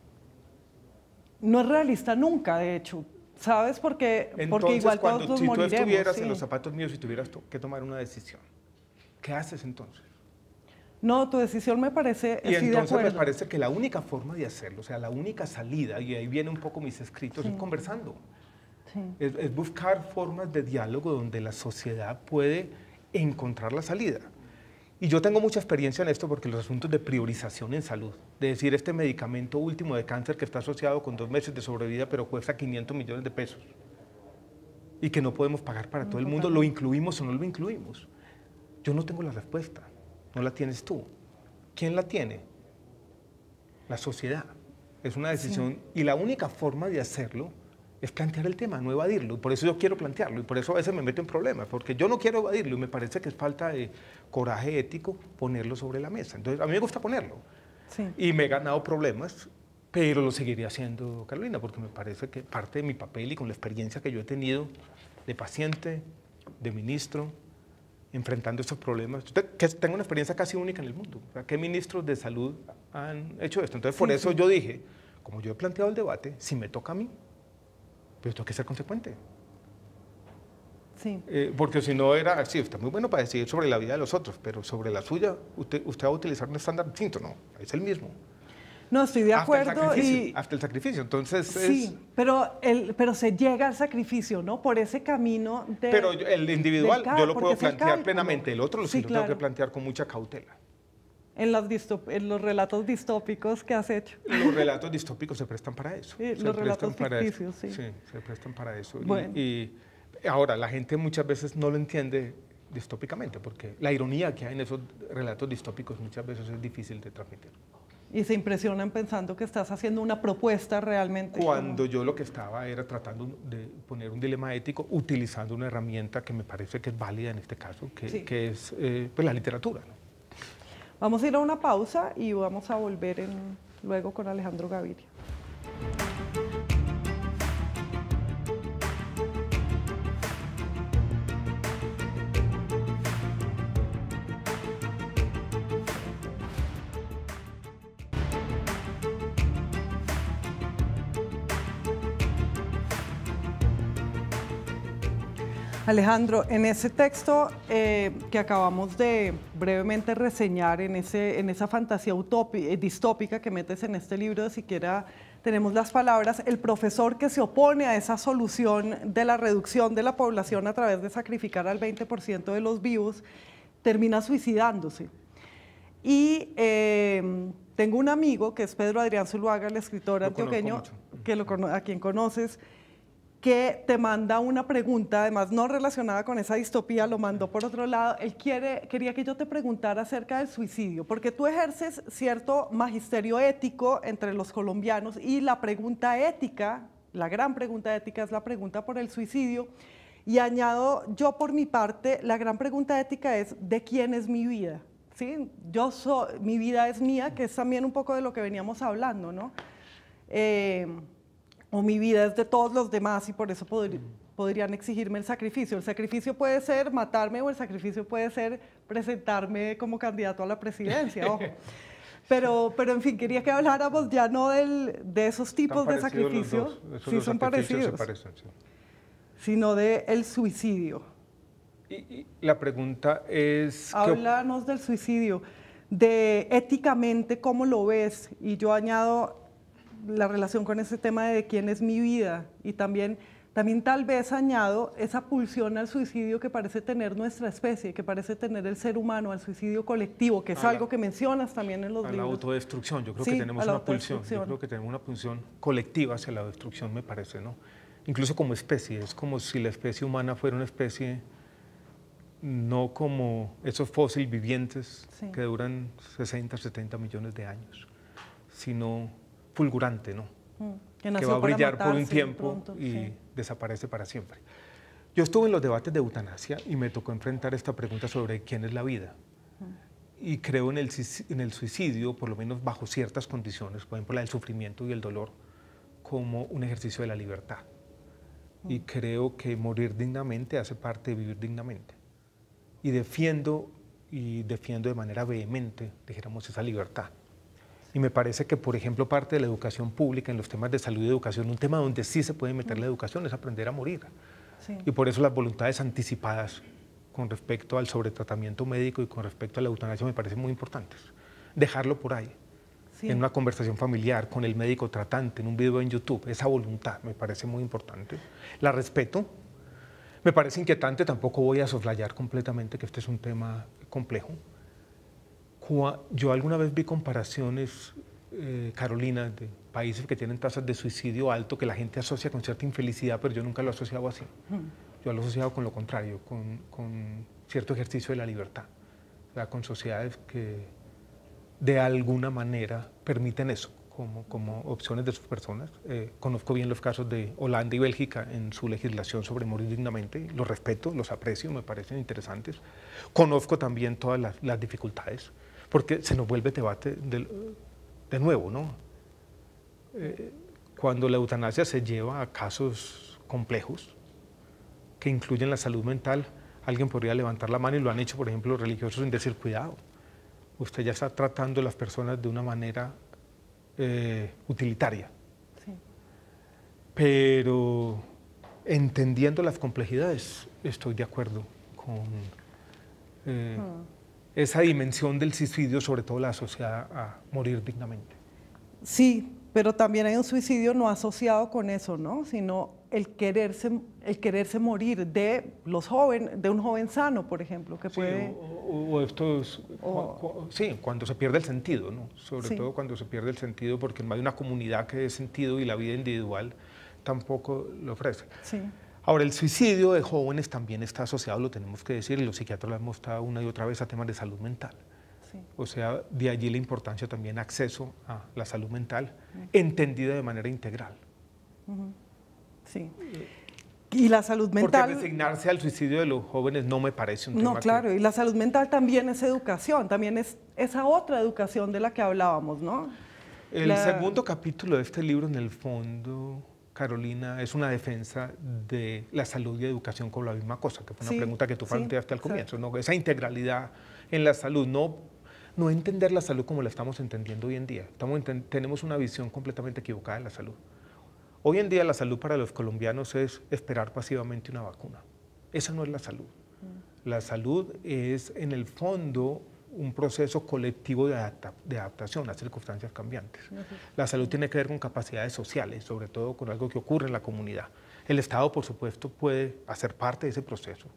No es realista nunca, de hecho. ¿Sabes? Porque, porque igual cuando, todos si tú estuvieras en los zapatos míos y tuvieras que tomar una decisión, ¿qué haces entonces? No, tu decisión me parece. Y entonces me parece que la única forma de hacerlo, o sea, la única salida, y ahí viene un poco mis escritos, es conversando. es, buscar formas de diálogo donde la sociedad puede encontrar la salida. Y yo tengo mucha experiencia en esto porque los asuntos de priorización en salud, de decir este medicamento último de cáncer que está asociado con dos meses de sobrevida pero cuesta 500 millones de pesos y que no podemos pagar para todo el mundo, ¿lo incluimos o no lo incluimos? Yo no tengo la respuesta, no la tienes tú. ¿Quién la tiene? La sociedad. Es una decisión y la única forma de hacerlo es plantear el tema, no evadirlo. Y por eso yo quiero plantearlo y por eso a veces me meto en problemas, porque yo no quiero evadirlo y me parece que es falta de coraje ético ponerlo sobre la mesa. Entonces, a mí me gusta ponerlo. Y me he ganado problemas, pero lo seguiría haciendo, Carolina, porque me parece que parte de mi papel y con la experiencia que yo he tenido de paciente, de ministro, enfrentando estos problemas, tengo una experiencia casi única en el mundo. ¿Qué ministros de salud han hecho esto? Entonces, por eso yo dije, como yo he planteado el debate, si me toca a mí, pero tengo que ser consecuente. Sí. Eh, porque si no era, sí, está muy bueno para decidir sobre la vida de los otros, pero sobre la suya, usted, usted va a utilizar un estándar distinto, no, es el mismo. No, estoy de acuerdo. Hasta el y, hasta el sacrificio. Entonces. Sí, pero, el, pero se llega al sacrificio, ¿no? Por ese camino de. Pero el individual, yo lo puedo plantear plenamente. El otro sí, lo tengo que plantear con mucha cautela en los, en los relatos distópicos que has hecho. Los relatos distópicos se prestan para eso. Sí, los relatos ficticios, sí. Sí, se prestan para eso. Y, ahora, la gente muchas veces no lo entiende distópicamente, porque la ironía que hay en esos relatos distópicos muchas veces es difícil de transmitir. Y se impresionan pensando que estás haciendo una propuesta realmente. Cuando yo lo que estaba era tratando de poner un dilema ético utilizando una herramienta que me parece que es válida en este caso, que, que es eh, pues la literatura. ¿no? Vamos a ir a una pausa y vamos a volver luego con Alejandro Gaviria. Alejandro, en ese texto eh, que acabamos de brevemente reseñar, en, ese, en esa fantasía eh, distópica que metes en este libro, siquiera tenemos las palabras, el profesor que se opone a esa solución de la reducción de la población a través de sacrificar al 20% de los vivos, termina suicidándose. Y eh, tengo un amigo que es Pedro Adrián Zuluaga, el escritor antioqueño, que lo, a quien conoces, que te manda una pregunta, además no relacionada con esa distopía, lo mandó por otro lado. Él quiere, quería que yo te preguntara acerca del suicidio, porque tú ejerces cierto magisterio ético entre los colombianos y la pregunta ética, la gran pregunta ética es la pregunta por el suicidio. Y añado yo por mi parte, la gran pregunta ética es, ¿de quién es mi vida? ¿Sí? Yo soy, mi vida es mía, que es también un poco de lo que veníamos hablando, ¿no? Eh, o mi vida es de todos los demás y por eso podrían exigirme el sacrificio. El sacrificio puede ser matarme o el sacrificio puede ser presentarme como candidato a la presidencia, ojo. Pero, pero en fin, quería que habláramos ya no del, de esos tipos de sacrificios, sí son parecidos, sino del el suicidio. Y, la pregunta es... Háblanos del suicidio, de éticamente cómo lo ves, y yo añado la relación con ese tema de quién es mi vida y también, también tal vez añado esa pulsión al suicidio que parece tener nuestra especie, que parece tener el ser humano, al suicidio colectivo, que es algo que mencionas también en los a libros. la autodestrucción, yo creo que tenemos una pulsión, yo creo que tenemos una pulsión colectiva hacia la destrucción, me parece, ¿no? Incluso como especie, es como si la especie humana fuera una especie no como esos fósiles vivientes que duran 60, 70 millones de años, sino fulgurante, ¿no? Mm, que, va a brillar por un tiempo y desaparece para siempre. Yo estuve en los debates de eutanasia y me tocó enfrentar esta pregunta sobre quién es la vida. Mm. Y creo en el, en el suicidio, por lo menos bajo ciertas condiciones, por ejemplo la del sufrimiento y el dolor, como un ejercicio de la libertad. Y mm. creo que morir dignamente hace parte de vivir dignamente. Y defiendo, y defiendo de manera vehemente, dijéramos, esa libertad. Y me parece que, por ejemplo, parte de la educación pública en los temas de salud y educación, un tema donde sí se puede meter la educación es aprender a morir. Y por eso las voluntades anticipadas con respecto al sobretratamiento médico y con respecto a la eutanasia me parecen muy importantes. Dejarlo por ahí, en una conversación familiar, con el médico tratante, en un video en YouTube, esa voluntad me parece muy importante. La respeto. Me parece inquietante, tampoco voy a soslayar completamente que este es un tema complejo yo alguna vez vi comparaciones, eh, Carolina, de países que tienen tasas de suicidio alto que la gente asocia con cierta infelicidad, pero yo nunca lo he asociado así. Yo lo he asociado con lo contrario, con, cierto ejercicio de la libertad, o sea, con sociedades que de alguna manera permiten eso como, como opciones de sus personas. Eh, conozco bien los casos de Holanda y Bélgica en su legislación sobre morir dignamente, los respeto, los aprecio, me parecen interesantes. Conozco también todas las, las dificultades porque se nos vuelve debate de, nuevo, ¿no? Eh, cuando la eutanasia se lleva a casos complejos que incluyen la salud mental, alguien podría levantar la mano y lo han hecho, por ejemplo, los religiosos en decir, cuidado, usted ya está tratando a las personas de una manera eh, utilitaria. Sí. Pero entendiendo las complejidades, estoy de acuerdo con... Eh, hmm esa dimensión del suicidio, sobre todo la asociada a morir dignamente. Sí, pero también hay un suicidio no asociado con eso, ¿no? Sino el quererse, el quererse morir de los jóvenes, de un joven sano, por ejemplo, que puede... O, esto sí, cuando se pierde el sentido, ¿no? Sobre todo cuando se pierde el sentido, porque no hay una comunidad que dé sentido y la vida individual tampoco lo ofrece. Sí. Ahora, el suicidio de jóvenes también está asociado, lo tenemos que decir, y los psiquiatras lo hemos mostrado una y otra vez a temas de salud mental. O sea, de allí la importancia también acceso a la salud mental, entendida de manera integral. Sí. Y la salud mental. Porque resignarse al suicidio de los jóvenes no me parece un tema. No, claro, y la salud mental también es educación, también es esa otra educación de la que hablábamos, ¿no? El segundo capítulo de este libro, en el fondo, Carolina, es una defensa de la salud y educación con la misma cosa, que fue una pregunta que tú planteaste al comienzo, ¿no? esa integralidad en la salud, no, no entender la salud como la estamos entendiendo hoy en día. Estamos, tenemos una visión completamente equivocada de la salud. Hoy en día la salud para los colombianos es esperar pasivamente una vacuna. Esa no es la salud. La salud es, en el fondo, un proceso colectivo de, adaptación a circunstancias cambiantes. La salud tiene que ver con capacidades sociales, sobre todo con algo que ocurre en la comunidad. El Estado, por supuesto, puede hacer parte de ese proceso,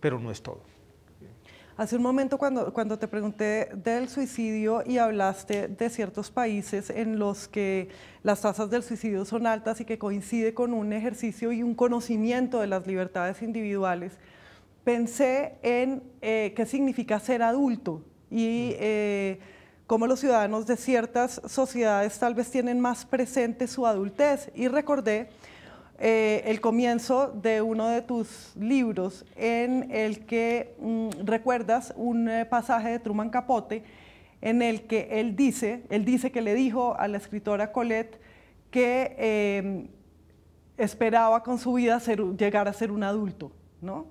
pero no es todo. Hace un momento cuando, cuando te pregunté del suicidio y hablaste de ciertos países en los que las tasas del suicidio son altas y que coincide con un ejercicio y un conocimiento de las libertades individuales, pensé en eh, qué significa ser adulto y eh, cómo los ciudadanos de ciertas sociedades tal vez tienen más presente su adultez. Y recordé eh, el comienzo de uno de tus libros en el que mm, recuerdas un eh, pasaje de Truman Capote en el que él dice, él dice que le dijo a la escritora Colette que em, esperaba con su vida llegar a ser un adulto, ¿no?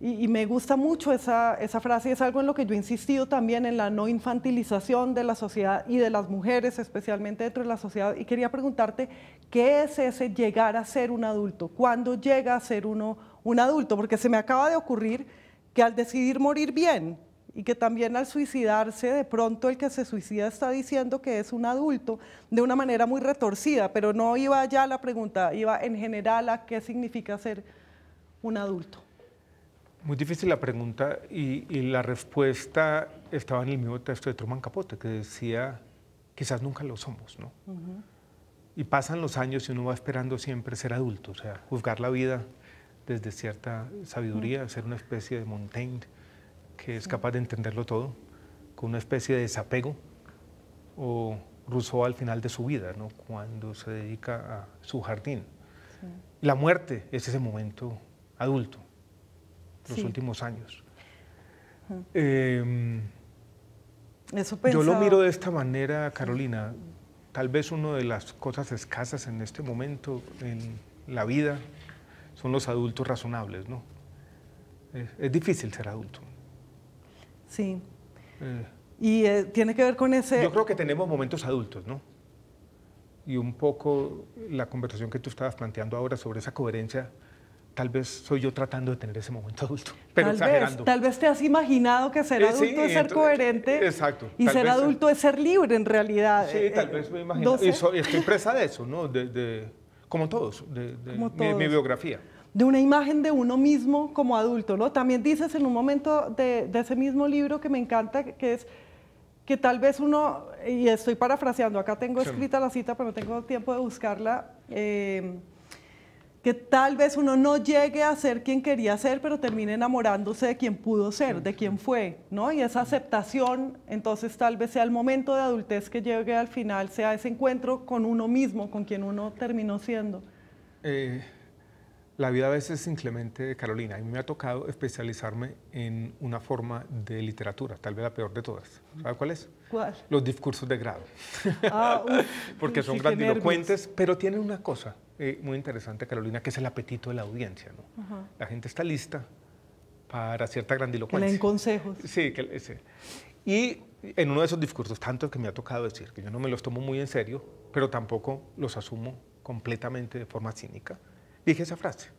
Y, me gusta mucho esa, esa frase, es algo en lo que yo he insistido también en la no infantilización de la sociedad y de las mujeres, especialmente dentro de la sociedad. Y quería preguntarte, ¿qué es ese llegar a ser un adulto? ¿Cuándo llega a ser uno un adulto? Porque se me acaba de ocurrir que al decidir morir bien y que también al suicidarse, de pronto el que se suicida está diciendo que es un adulto de una manera muy retorcida, pero no iba ya la pregunta, iba en general a qué significa ser un adulto. Muy difícil la pregunta y, la respuesta estaba en el mismo texto de Truman Capote, que decía, quizás nunca lo somos, ¿no? Y pasan los años y uno va esperando siempre ser adulto, o sea, juzgar la vida desde cierta sabiduría, ser una especie de Montaigne que es capaz de entenderlo todo, con una especie de desapego, o Rousseau al final de su vida, ¿no? cuando se dedica a su jardín. La muerte es ese momento adulto los últimos años. Em, yo lo miro de esta manera, Carolina. Tal vez una de las cosas escasas en este momento en la vida son los adultos razonables, ¿no? Es, difícil ser adulto. Sí. Eh. y eh, tiene que ver con ese... Yo creo que tenemos momentos adultos, ¿no? Y un poco la conversación que tú estabas planteando ahora sobre esa coherencia tal vez soy yo tratando de tener ese momento adulto, pero tal exagerando. Vez, tal vez te has imaginado que ser eh, adulto es ser coherente exacto, y ser adulto es ser libre en realidad. Sí, tal vez me imagino. Y estoy presa de eso, ¿no? De, como todos, de, Mi, biografía. De una imagen de uno mismo como adulto, ¿no? También dices en un momento de, ese mismo libro que me encanta, que es que tal vez uno, y estoy parafraseando, acá tengo escrita la cita, pero no tengo tiempo de buscarla, eh, que tal vez uno no llegue a ser quien quería ser, pero termine enamorándose de quien pudo ser, de quien fue, ¿no? Y esa aceptación, entonces tal vez sea el momento de adultez que llegue al final, sea ese encuentro con uno mismo, con quien uno terminó siendo. Eh, la vida a veces es inclemente, Carolina. A mí me ha tocado especializarme en una forma de literatura, tal vez la peor de todas. ¿Sabe cuál es? ¿Cuál? Los discursos de grado. Ah, Porque son grandilocuentes, pero tienen una cosa eh, muy interesante, Carolina, que es el apetito de la audiencia. ¿no? La gente está lista para cierta grandilocuencia. Que le den consejos. Sí, que, sí. Y en uno de esos discursos, tanto que me ha tocado decir, que yo no me los tomo muy en serio, pero tampoco los asumo completamente de forma cínica, dije esa frase,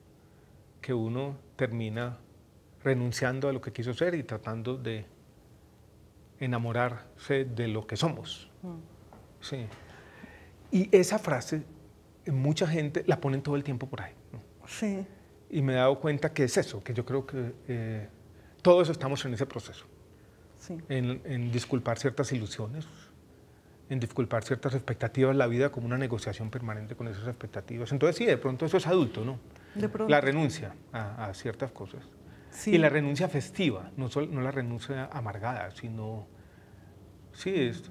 que uno termina renunciando a lo que quiso ser y tratando de enamorarse de lo que somos. Mm. Sí. Y esa frase, mucha gente la pone todo el tiempo por ahí. Sí. Y me he dado cuenta que es eso, que yo creo que eh, todos estamos en ese proceso. Sí. en disculpar ciertas ilusiones, en disculpar ciertas expectativas, la vida como una negociación permanente con esas expectativas. Entonces sí, de pronto eso es adulto, ¿no? De pronto. La renuncia a, ciertas cosas. Sí. Y la renuncia festiva, no, no la renuncia amargada, sino... Sí, esto.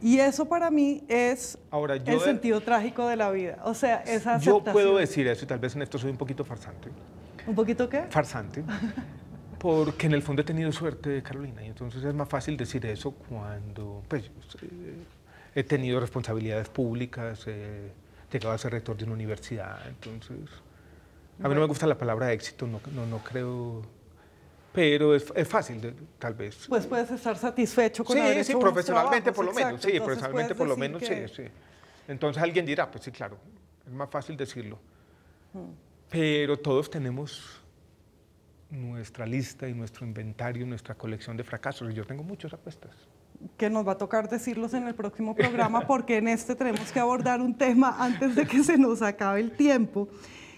Y eso para mí es Ahora, el sentido trágico de la vida. O sea, esa aceptación. Yo puedo decir eso y tal vez en esto soy un poquito farsante. ¿Un poquito qué? Farsante. porque en el fondo he tenido suerte, Carolina, y entonces es más fácil decir eso cuando pues, eh, he tenido responsabilidades públicas, he llegado a ser rector de una universidad, entonces... A mí no me gusta la palabra éxito, no, no, creo pero es, es fácil, tal vez. Pues puedes estar satisfecho con sí, haber hecho Sí, profesionalmente por lo menos, sí, profesionalmente por lo menos, sí, sí. Entonces alguien dirá, pues sí, claro, es más fácil decirlo. Hmm. pero todos tenemos nuestra lista y nuestro inventario, nuestra colección de fracasos. Yo tengo muchos apuestas. Que nos va a tocar decirlos en el próximo programa porque en este tenemos que abordar un tema antes de que se nos acabe el tiempo.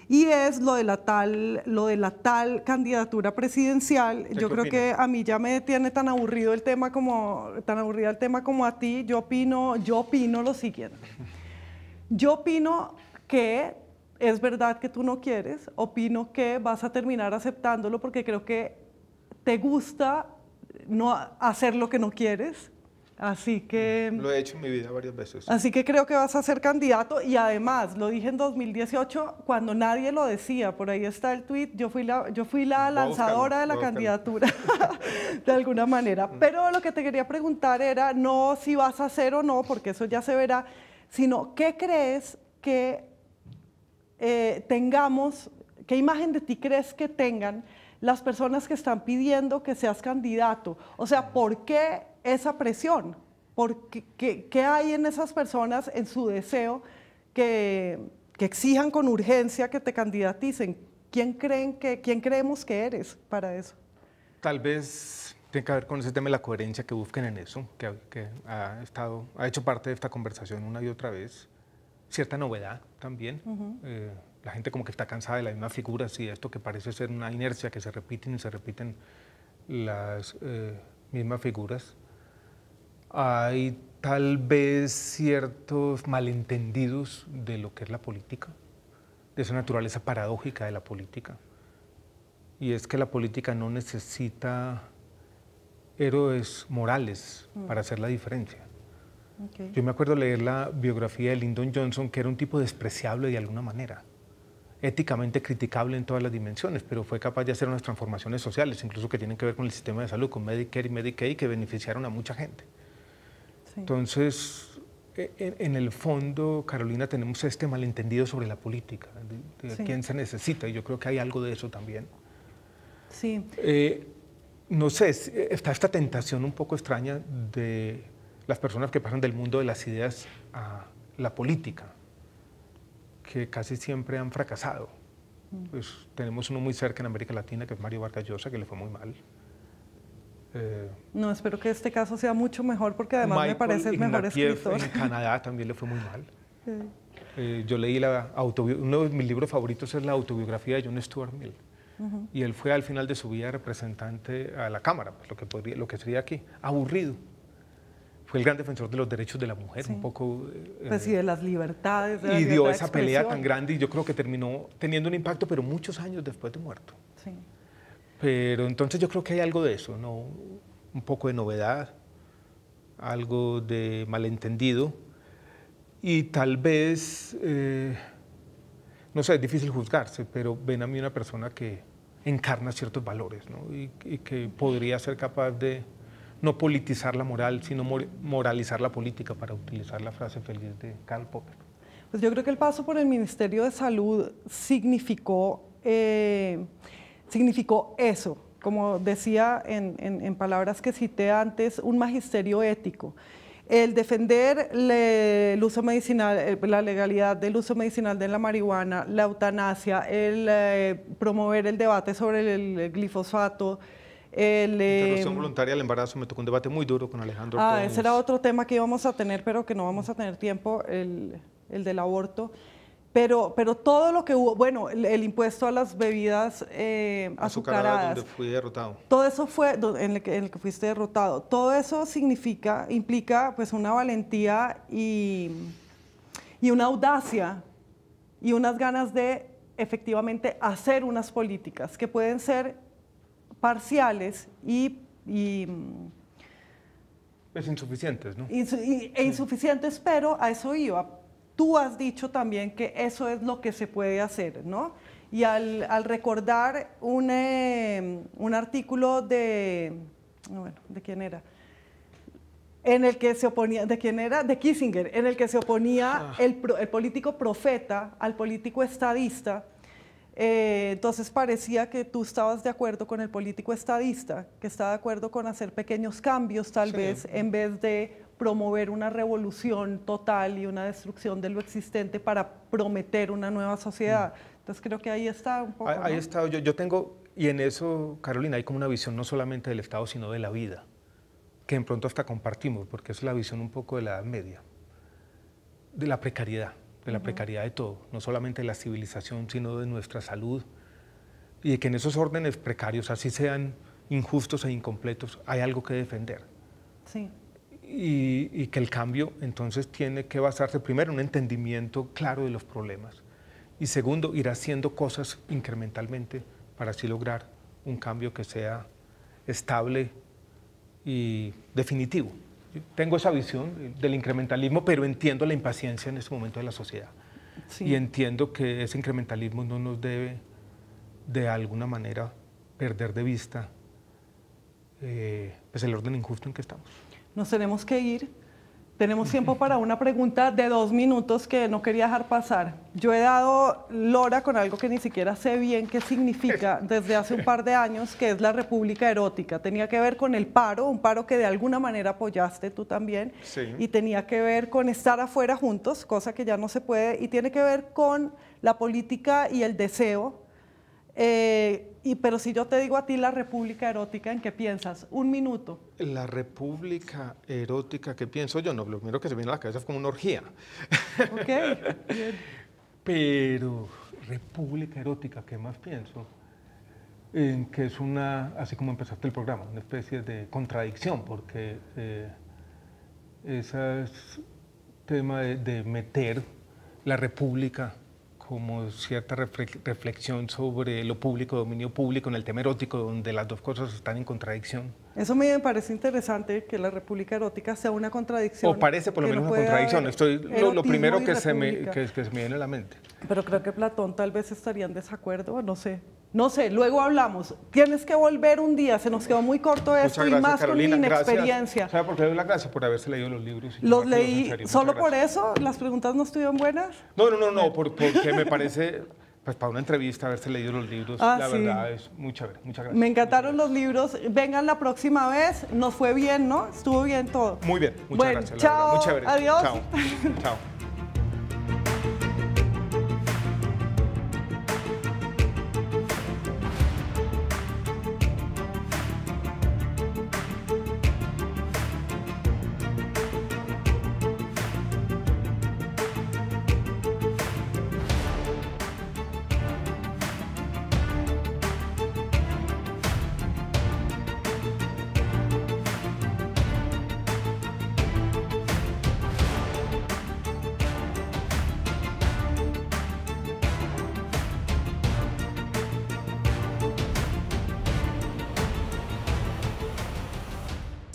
Y es lo de la tal, lo de la tal candidatura presidencial. Yo creo que a mí ya me tiene tan aburrido el tema como tan aburrido el tema como a ti. Yo opino, yo opino lo siguiente. Yo opino que es verdad que tú no quieres, opino que vas a terminar aceptándolo porque creo que te gusta no hacer lo que no quieres. Así que... Lo he hecho en mi vida varias veces. Así que creo que vas a ser candidato y además, lo dije en 2018 cuando nadie lo decía, por ahí está el tweet, yo fui la, yo fui la lanzadora de la candidatura, de alguna manera. Pero lo que te quería preguntar era no si vas a hacer o no, porque eso ya se verá, sino qué crees que eh, tengamos, qué imagen de ti crees que tengan las personas que están pidiendo que seas candidato. O sea, ¿por qué esa presión? ¿Por qué, qué, hay en esas personas, en su deseo, que, que, exijan con urgencia que te candidaticen? ¿Quién, creen que, ¿Quién creemos que eres para eso? Tal vez tiene que ver con ese tema de la coherencia que busquen en eso, que, que ha, estado, ha hecho parte de esta conversación una y otra vez cierta novedad también. Eh, la gente como que está cansada de las mismas figuras y esto que parece ser una inercia que se repiten y se repiten las eh, mismas figuras. Hay tal vez ciertos malentendidos de lo que es la política, de esa naturaleza paradójica de la política. Y es que la política no necesita héroes morales mm. para hacer la diferencia. Yo me acuerdo leer la biografía de Lyndon Johnson, que era un tipo despreciable de alguna manera, éticamente criticable en todas las dimensiones, pero fue capaz de hacer unas transformaciones sociales, incluso que tienen que ver con el sistema de salud, con Medicare y Medicaid, que beneficiaron a mucha gente. Entonces, e, en, el fondo, Carolina, tenemos este malentendido sobre la política, de, quién se necesita, y yo creo que hay algo de eso también. Sí. Eh, no sé, está esta tentación un poco extraña de las personas que pasan del mundo de las ideas a la política, que casi siempre han fracasado. Pues tenemos uno muy cerca en América Latina, que es Mario Vargas Llosa, que le fue muy mal. Eh, no, espero que este caso sea mucho mejor, porque además me parece el mejor escritor. En Canadá también le fue muy mal. Eh, yo leí la uno de mis libros favoritos es la autobiografía de John Stuart Mill. Y él fue al final de su vida representante a la Cámara, pues lo, que podría, lo que sería aquí, aburrido fue el gran defensor de los derechos de la mujer, un poco... Eh, pues sí, de las libertades. y dio esa pelea tan grande y yo creo que terminó teniendo un impacto, pero muchos años después de muerto. Sí. Pero entonces yo creo que hay algo de eso, ¿no? Un poco de novedad, algo de malentendido y tal vez, eh, no sé, es difícil juzgarse, pero ven a mí una persona que encarna ciertos valores ¿no? y que podría ser capaz de no politizar la moral, sino moralizar la política, para utilizar la frase feliz de Karl Popper. Pues yo creo que el paso por el Ministerio de Salud significó, eh, significó eso, como decía en, palabras que cité antes, un magisterio ético. El defender el uso medicinal, eh, la legalidad del uso medicinal de la marihuana, la eutanasia, el eh, promover el debate sobre el glifosato, el, Interrupción voluntaria del embarazo, me tocó un debate muy duro con Alejandro. Ah, ese era otro tema que íbamos a tener, pero que no vamos a tener tiempo, el, el del aborto. Pero, pero todo lo que hubo, bueno, el, impuesto a las bebidas eh, azucaradas, donde fui derrotado. Todo eso fue en el, que, en el que fuiste derrotado. Todo eso significa, implica pues una valentía y, y una audacia y unas ganas de efectivamente hacer unas políticas que pueden ser parciales y... y pues insuficientes, ¿no? e insuficientes, pero a eso iba. Tú has dicho también que eso es lo que se puede hacer, ¿no? Y al, al recordar un, eh, un artículo de, bueno, ¿de quién era? en el que se oponía, ¿de quién era? De Kissinger, en el que se oponía ah. el, el, político profeta al político estadista, eh, entonces parecía que tú estabas de acuerdo con el político estadista, que estaba de acuerdo con hacer pequeños cambios tal vez, en vez de promover una revolución total y una destrucción de lo existente para prometer una nueva sociedad. Entonces creo que ahí está un poco. Ahí, está, yo, yo tengo, y en eso, Carolina, hay como una visión no solamente del Estado, sino de la vida, que en pronto hasta compartimos, porque es la visión un poco de la Edad Media, de la precariedad, de la precariedad de todo, no solamente de la civilización, sino de nuestra salud, y de que en esos órdenes precarios, así sean injustos e incompletos, hay algo que defender. Sí. Y, y, que el cambio entonces tiene que basarse primero en un entendimiento claro de los problemas y segundo, ir haciendo cosas incrementalmente para así lograr un cambio que sea estable y definitivo. Tengo esa visión del incrementalismo, pero entiendo la impaciencia en este momento de la sociedad. Y entiendo que ese incrementalismo no nos debe de alguna manera perder de vista eh, pues el orden injusto en que estamos. Nos tenemos que ir. Tenemos tiempo para una pregunta de dos minutos que no quería dejar pasar. Yo he dado lora con algo que ni siquiera sé bien qué significa desde hace un par de años, que es la República Erótica. Tenía que ver con el paro, un paro que de alguna manera apoyaste tú también, y tenía que ver con estar afuera juntos, cosa que ya no se puede, y tiene que ver con la política y el deseo eh, y, pero si yo te digo a ti la República Erótica, ¿en qué piensas? Un minuto. La República Erótica, ¿qué pienso yo? No, lo primero que se viene a la cabeza es como una orgía. Ok, bien. Pero República Erótica, ¿qué más pienso? En que es una, así como empezaste el programa, una especie de contradicción, porque eh, ese es tema de, de meter la República como cierta reflexión sobre lo público, dominio público, en el tema erótico, donde las dos cosas están en contradicción. Eso me parece interesante, que la República Erótica sea una contradicción. O parece por lo menos una contradicción, Estoy, lo, primero que se, me, que, que se me viene a la mente. Pero creo que Platón tal vez estaría en desacuerdo, no sé. No sé, luego hablamos. Tienes que volver un día, se nos quedó muy corto esto y más con mi inexperiencia. ¿Sabe por qué doy las gracias? Por haberse leído los libros. los leí, solo por eso, las preguntas no estuvieron buenas. No, no, no, no, porque me parece, pues para una entrevista, haberse leído los libros, ah, la verdad es muy chévere. Muchas gracias. Me encantaron los libros. Vengan la próxima vez. Nos fue bien, ¿no? Estuvo bien todo. Muy bien, muchas bueno, gracias. Chao. Muy chévere. Adiós. Chao. chao.